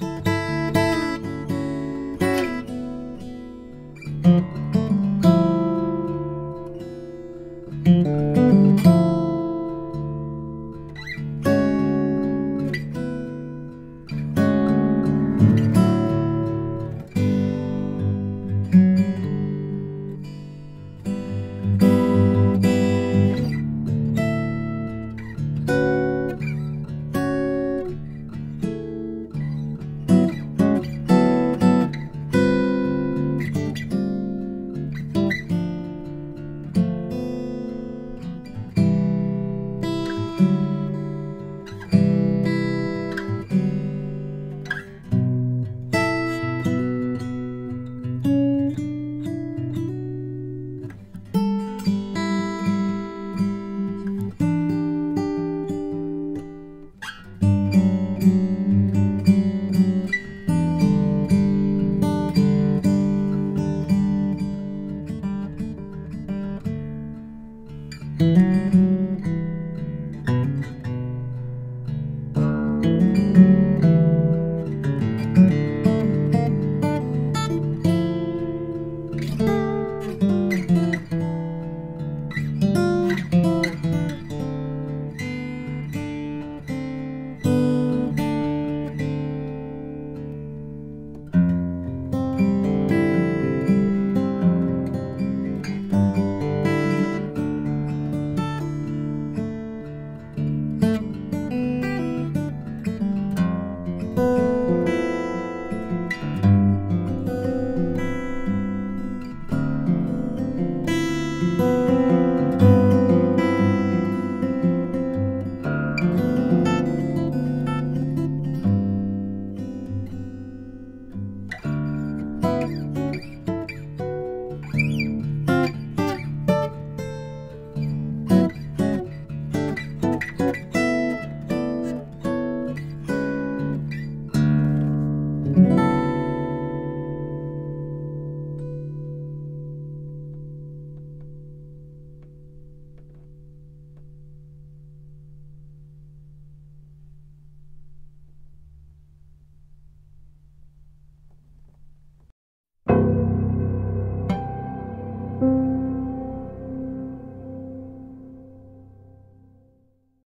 Bye. Bye.